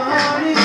Johnny.